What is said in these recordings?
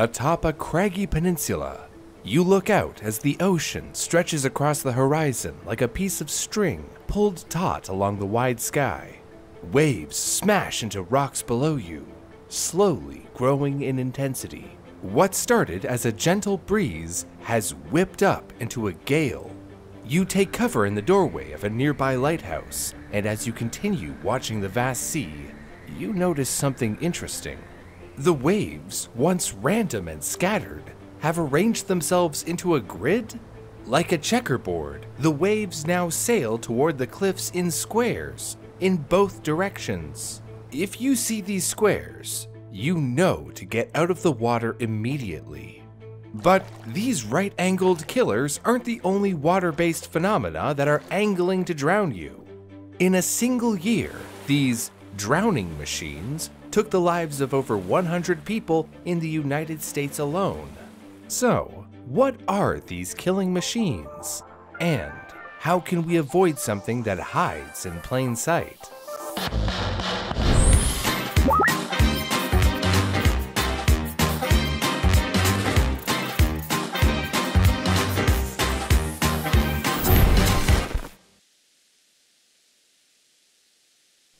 Atop a craggy peninsula, you look out as the ocean stretches across the horizon like a piece of string pulled taut along the wide sky. Waves smash into rocks below you, slowly growing in intensity. What started as a gentle breeze has whipped up into a gale. You take cover in the doorway of a nearby lighthouse, and as you continue watching the vast sea, you notice something interesting. The waves, once random and scattered, have arranged themselves into a grid? Like a checkerboard, the waves now sail toward the cliffs in squares, in both directions. If you see these squares, you know to get out of the water immediately. But these right angled killers aren't the only water based phenomena that are angling to drown you. In a single year, these drowning machines took the lives of over 100 people in the United States alone. So, what are these killing machines? And how can we avoid something that hides in plain sight?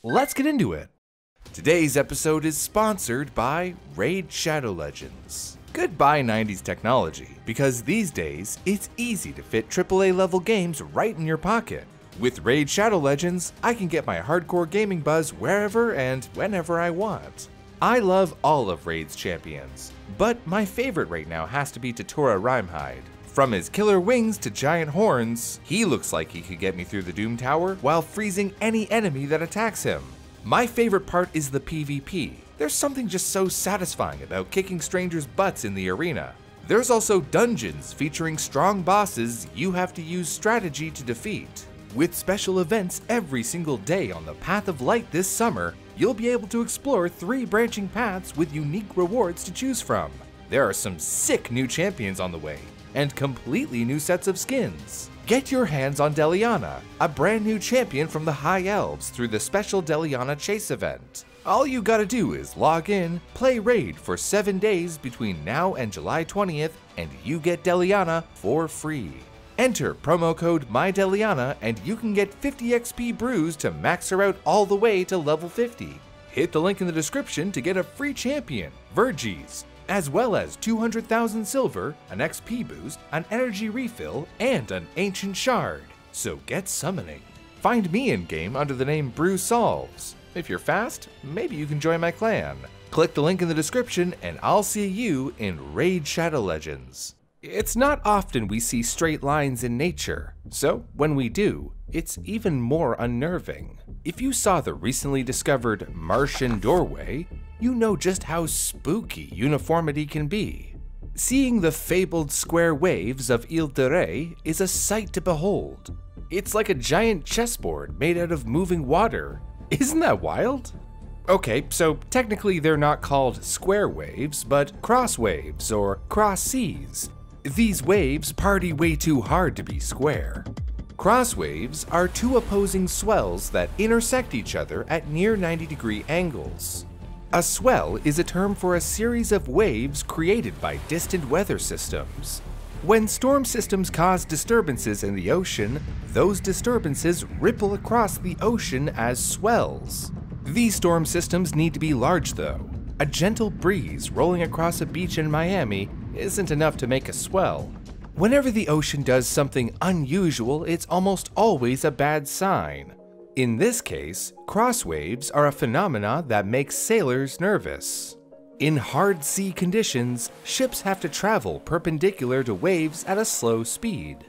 Let's get into it. Today's episode is sponsored by Raid Shadow Legends. Goodbye 90s technology, because these days it's easy to fit AAA level games right in your pocket. With Raid Shadow Legends, I can get my hardcore gaming buzz wherever and whenever I want. I love all of Raid's champions, but my favorite right now has to be Tatura Rimehide. From his killer wings to giant horns, he looks like he could get me through the Doom Tower while freezing any enemy that attacks him. My favorite part is the PvP. There's something just so satisfying about kicking strangers' butts in the arena. There's also dungeons featuring strong bosses you have to use strategy to defeat. With special events every single day on the Path of Light this summer, you'll be able to explore three branching paths with unique rewards to choose from. There are some sick new champions on the way, and completely new sets of skins. Get your hands on Deliana, a brand new champion from the High Elves through the special Deliana Chase event. All you gotta do is log in, play Raid for 7 days between now and July 20th, and you get Deliana for free. Enter promo code MyDeliana and you can get 50 XP brews to max her out all the way to level 50. Hit the link in the description to get a free champion, Vergis, as well as 200,000 silver, an XP boost, an energy refill, and an ancient shard. So get summoning. Find me in game under the name Brew Solves. If you're fast, maybe you can join my clan. Click the link in the description and I'll see you in Raid Shadow Legends. It's not often we see straight lines in nature, so when we do, it's even more unnerving. If you saw the recently discovered Martian doorway, you know just how spooky uniformity can be. Seeing the fabled square waves of Ile de Ré is a sight to behold. It's like a giant chessboard made out of moving water. Isn't that wild? Okay, so technically they're not called square waves, but cross waves or cross seas. These waves party way too hard to be square. Cross waves are two opposing swells that intersect each other at near 90 degree angles. A swell is a term for a series of waves created by distant weather systems. When storm systems cause disturbances in the ocean, those disturbances ripple across the ocean as swells. These storm systems need to be large though. A gentle breeze rolling across a beach in Miami isn't enough to make a swell. Whenever the ocean does something unusual, it's almost always a bad sign. In this case, cross waves are a phenomena that makes sailors nervous. In hard sea conditions, ships have to travel perpendicular to waves at a slow speed.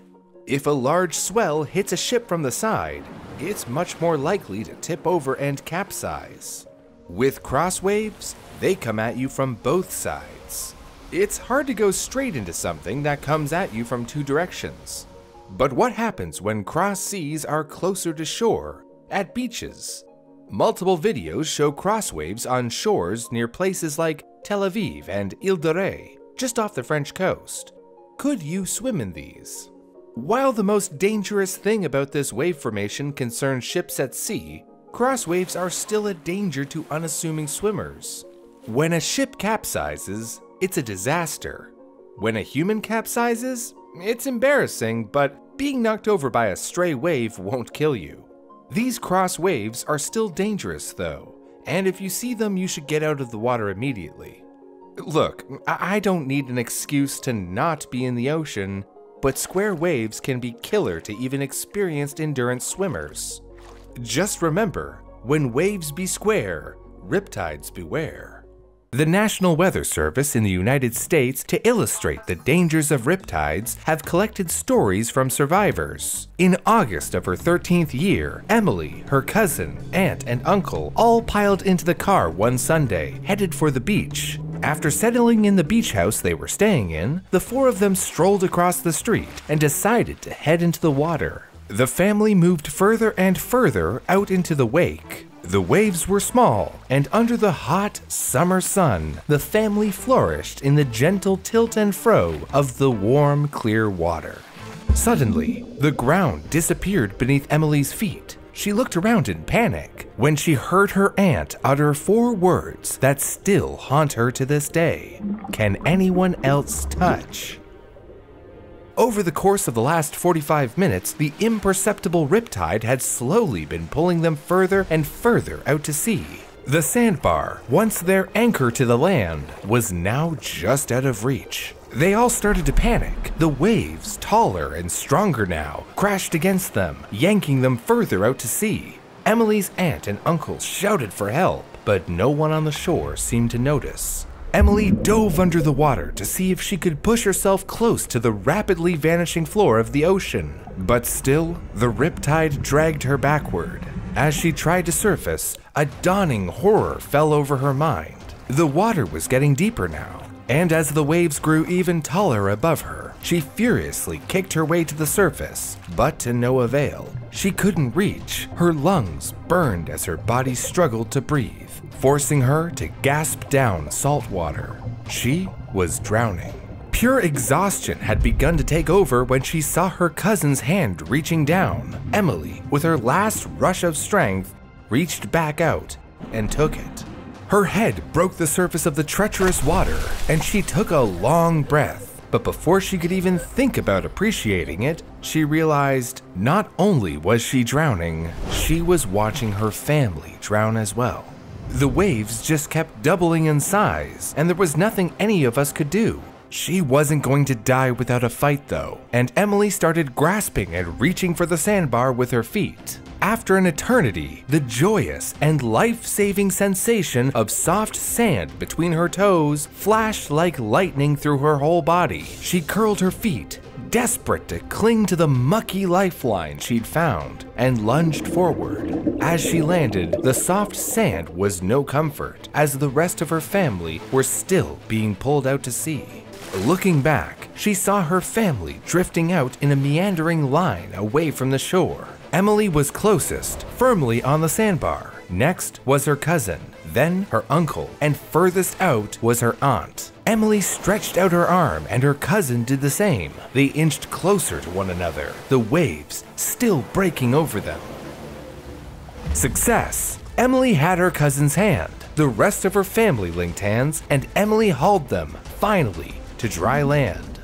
If a large swell hits a ship from the side, it's much more likely to tip over and capsize. With cross waves, they come at you from both sides. It's hard to go straight into something that comes at you from two directions. But what happens when cross seas are closer to shore, at beaches? Multiple videos show cross waves on shores near places like Tel Aviv and Ile de Ré, just off the French coast. Could you swim in these? While the most dangerous thing about this wave formation concerns ships at sea, cross waves are still a danger to unassuming swimmers. When a ship capsizes, it's a disaster. When a human capsizes, it's embarrassing, but being knocked over by a stray wave won't kill you. These cross waves are still dangerous though, and if you see them, you should get out of the water immediately. Look, I don't need an excuse to not be in the ocean, but square waves can be killer to even experienced endurance swimmers. Just remember, when waves be square, riptides beware. The National Weather Service in the United States, to illustrate the dangers of riptides, have collected stories from survivors. In August of her 13th year, Emily, her cousin, aunt, and uncle all piled into the car one Sunday, headed for the beach. After settling in the beach house they were staying in, the four of them strolled across the street and decided to head into the water. The family moved further and further out into the wake. The waves were small, and under the hot summer sun, the family flourished in the gentle tilt and fro of the warm, clear water. Suddenly, the ground disappeared beneath Emily's feet. She looked around in panic when she heard her aunt utter four words that still haunt her to this day Can anyone else touch? Over the course of the last 45 minutes, the imperceptible riptide had slowly been pulling them further and further out to sea. The sandbar, once their anchor to the land, was now just out of reach. They all started to panic. The waves, taller and stronger now, crashed against them, yanking them further out to sea. Emily's aunt and uncle shouted for help, but no one on the shore seemed to notice. Emily dove under the water to see if she could push herself close to the rapidly vanishing floor of the ocean. But still, the riptide dragged her backward. As she tried to surface, a dawning horror fell over her mind. The water was getting deeper now, and as the waves grew even taller above her, she furiously kicked her way to the surface, but to no avail. She couldn't reach, her lungs burned as her body struggled to breathe forcing her to gasp down salt water. She was drowning. Pure exhaustion had begun to take over when she saw her cousin's hand reaching down. Emily, with her last rush of strength, reached back out and took it. Her head broke the surface of the treacherous water, and she took a long breath. But before she could even think about appreciating it, she realized not only was she drowning, she was watching her family drown as well. The waves just kept doubling in size, and there was nothing any of us could do. She wasn't going to die without a fight, though, and Emily started grasping and reaching for the sandbar with her feet. After an eternity, the joyous and life saving sensation of soft sand between her toes flashed like lightning through her whole body. She curled her feet, desperate to cling to the mucky lifeline she'd found, and lunged forward. As she landed, the soft sand was no comfort, as the rest of her family were still being pulled out to sea. Looking back, she saw her family drifting out in a meandering line away from the shore. Emily was closest, firmly on the sandbar. Next was her cousin, then her uncle, and furthest out was her aunt. Emily stretched out her arm, and her cousin did the same. They inched closer to one another, the waves still breaking over them. Success! Emily had her cousin's hand. The rest of her family linked hands, and Emily hauled them, finally, to dry land.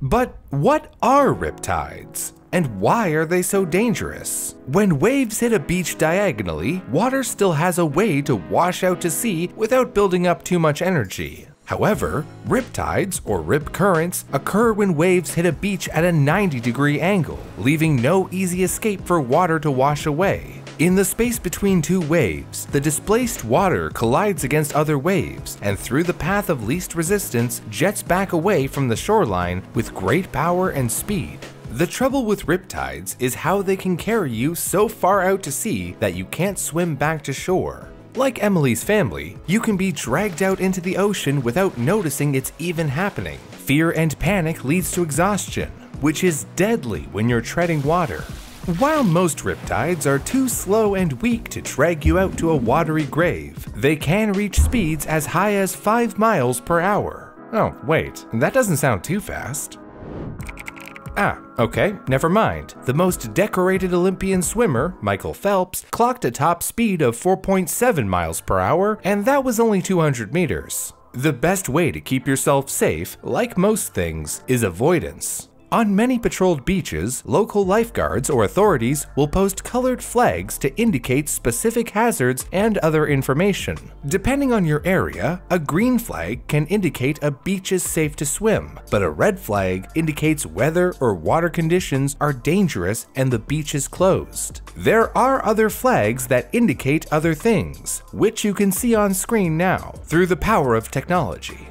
But what are riptides? And why are they so dangerous? When waves hit a beach diagonally, water still has a way to wash out to sea without building up too much energy. However, riptides, or rip currents, occur when waves hit a beach at a 90 degree angle, leaving no easy escape for water to wash away. In the space between two waves, the displaced water collides against other waves, and through the path of least resistance, jets back away from the shoreline with great power and speed. The trouble with riptides is how they can carry you so far out to sea that you can't swim back to shore. Like Emily's family, you can be dragged out into the ocean without noticing it's even happening. Fear and panic leads to exhaustion, which is deadly when you're treading water. While most riptides are too slow and weak to drag you out to a watery grave, they can reach speeds as high as 5 miles per hour. Oh, wait, that doesn't sound too fast. Ah, okay, never mind. The most decorated Olympian swimmer, Michael Phelps, clocked a top speed of 4.7 miles per hour, and that was only 200 meters. The best way to keep yourself safe, like most things, is avoidance. On many patrolled beaches, local lifeguards or authorities will post colored flags to indicate specific hazards and other information. Depending on your area, a green flag can indicate a beach is safe to swim, but a red flag indicates weather or water conditions are dangerous and the beach is closed. There are other flags that indicate other things, which you can see on screen now through the power of technology.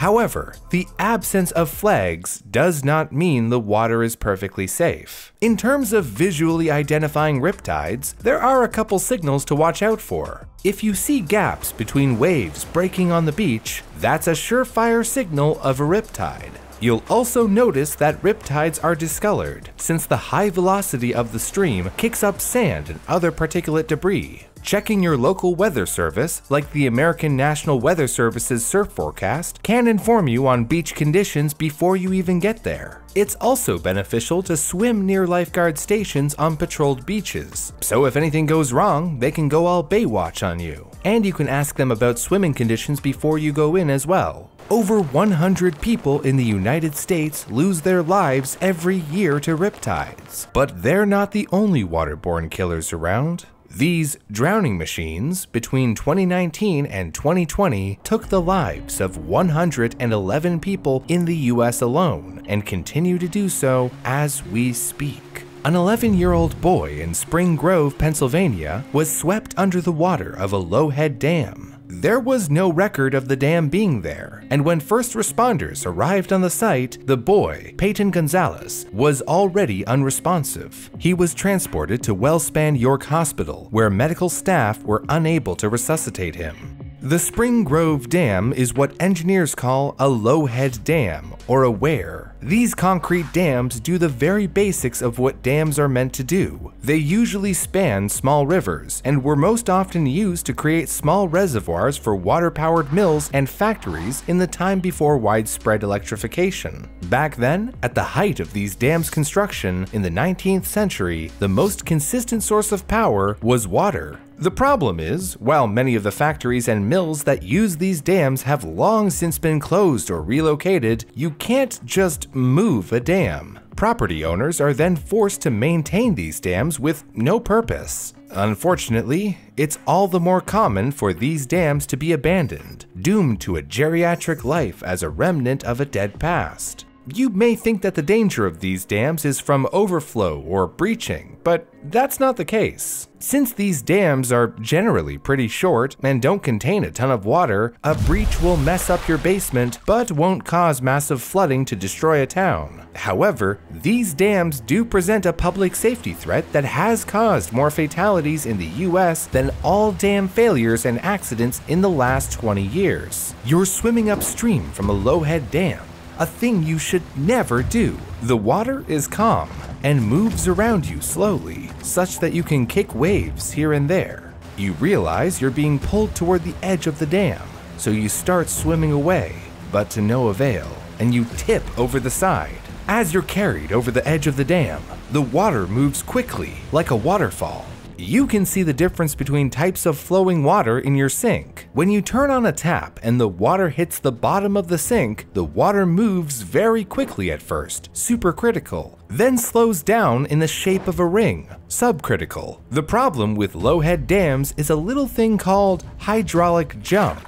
However, the absence of flags does not mean the water is perfectly safe. In terms of visually identifying riptides, there are a couple signals to watch out for. If you see gaps between waves breaking on the beach, that's a surefire signal of a riptide. You'll also notice that riptides are discolored, since the high velocity of the stream kicks up sand and other particulate debris. Checking your local weather service, like the American National Weather Service's surf forecast, can inform you on beach conditions before you even get there. It's also beneficial to swim near lifeguard stations on patrolled beaches, so if anything goes wrong, they can go all Baywatch on you. And you can ask them about swimming conditions before you go in as well. Over 100 people in the United States lose their lives every year to riptides. But they're not the only waterborne killers around. These drowning machines between 2019 and 2020 took the lives of 111 people in the US alone and continue to do so as we speak. An 11 year old boy in Spring Grove, Pennsylvania was swept under the water of a Lowhead Dam. There was no record of the dam being there, and when first responders arrived on the site, the boy, Peyton Gonzalez, was already unresponsive. He was transported to Wellspan York Hospital, where medical staff were unable to resuscitate him. The Spring Grove Dam is what engineers call a low-head dam, or a weir. These concrete dams do the very basics of what dams are meant to do. They usually span small rivers, and were most often used to create small reservoirs for water-powered mills and factories in the time before widespread electrification. Back then, at the height of these dams' construction in the 19th century, the most consistent source of power was water, the problem is, while many of the factories and mills that use these dams have long since been closed or relocated, you can't just move a dam. Property owners are then forced to maintain these dams with no purpose. Unfortunately, it's all the more common for these dams to be abandoned, doomed to a geriatric life as a remnant of a dead past. You may think that the danger of these dams is from overflow or breaching, but that's not the case. Since these dams are generally pretty short and don't contain a ton of water, a breach will mess up your basement but won't cause massive flooding to destroy a town. However, these dams do present a public safety threat that has caused more fatalities in the US than all dam failures and accidents in the last 20 years. You're swimming upstream from a low-head dam, a thing you should never do. The water is calm and moves around you slowly, such that you can kick waves here and there. You realize you're being pulled toward the edge of the dam, so you start swimming away, but to no avail, and you tip over the side. As you're carried over the edge of the dam, the water moves quickly, like a waterfall, you can see the difference between types of flowing water in your sink. When you turn on a tap and the water hits the bottom of the sink, the water moves very quickly at first, supercritical, then slows down in the shape of a ring, subcritical. The problem with low-head dams is a little thing called hydraulic jump.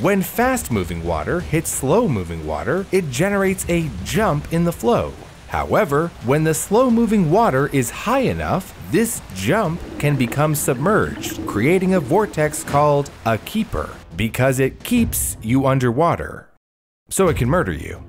When fast-moving water hits slow-moving water, it generates a jump in the flow. However, when the slow-moving water is high enough, this jump can become submerged, creating a vortex called a keeper, because it keeps you underwater. So it can murder you.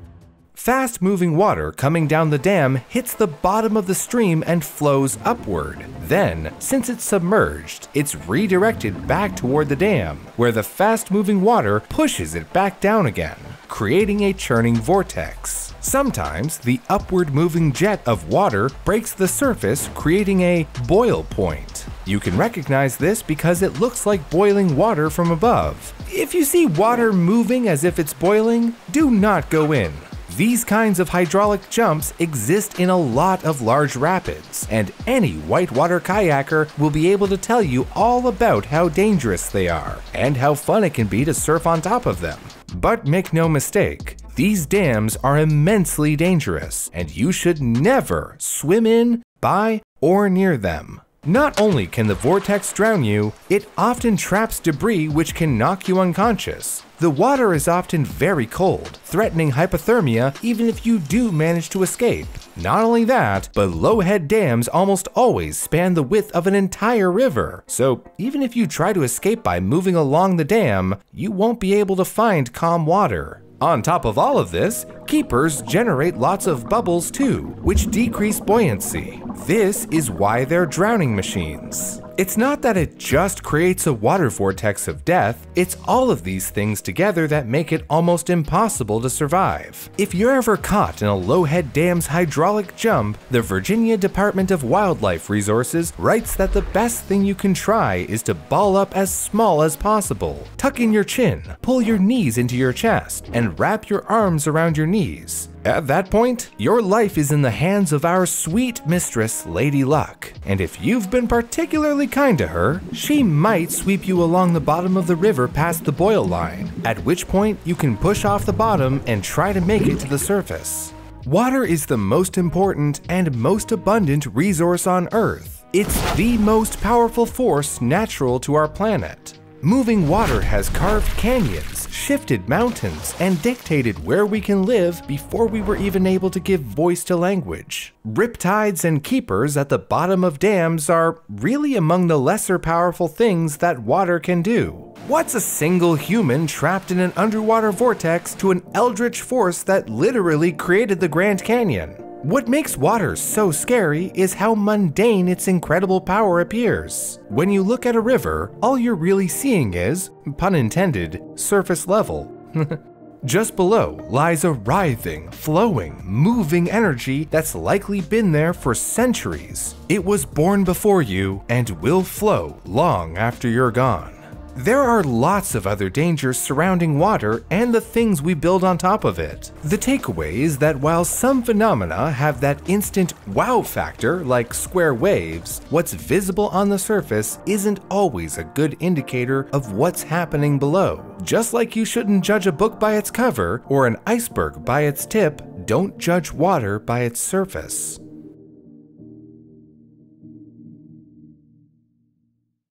Fast moving water coming down the dam hits the bottom of the stream and flows upward. Then, since it's submerged, it's redirected back toward the dam, where the fast moving water pushes it back down again, creating a churning vortex. Sometimes the upward moving jet of water breaks the surface, creating a boil point. You can recognize this because it looks like boiling water from above. If you see water moving as if it's boiling, do not go in. These kinds of hydraulic jumps exist in a lot of large rapids, and any whitewater kayaker will be able to tell you all about how dangerous they are, and how fun it can be to surf on top of them. But make no mistake, these dams are immensely dangerous, and you should never swim in, by, or near them. Not only can the vortex drown you, it often traps debris which can knock you unconscious. The water is often very cold, threatening hypothermia even if you do manage to escape. Not only that, but low-head dams almost always span the width of an entire river, so even if you try to escape by moving along the dam, you won't be able to find calm water. On top of all of this, keepers generate lots of bubbles too, which decrease buoyancy. This is why they're drowning machines. It's not that it just creates a water vortex of death, it's all of these things together that make it almost impossible to survive. If you're ever caught in a Lowhead Dam's hydraulic jump, the Virginia Department of Wildlife Resources writes that the best thing you can try is to ball up as small as possible. Tuck in your chin, pull your knees into your chest, and wrap your arms around your knees. At that point, your life is in the hands of our sweet mistress, Lady Luck, and if you've been particularly kind to her, she might sweep you along the bottom of the river past the boil line, at which point you can push off the bottom and try to make it to the surface. Water is the most important and most abundant resource on Earth. It's the most powerful force natural to our planet. Moving water has carved canyons, shifted mountains, and dictated where we can live before we were even able to give voice to language. Riptides and keepers at the bottom of dams are really among the lesser powerful things that water can do. What's a single human trapped in an underwater vortex to an eldritch force that literally created the Grand Canyon? What makes water so scary is how mundane its incredible power appears. When you look at a river, all you're really seeing is, pun intended, surface level. Just below lies a writhing, flowing, moving energy that's likely been there for centuries. It was born before you and will flow long after you're gone. There are lots of other dangers surrounding water and the things we build on top of it. The takeaway is that while some phenomena have that instant wow factor, like square waves, what's visible on the surface isn't always a good indicator of what's happening below. Just like you shouldn't judge a book by its cover or an iceberg by its tip, don't judge water by its surface.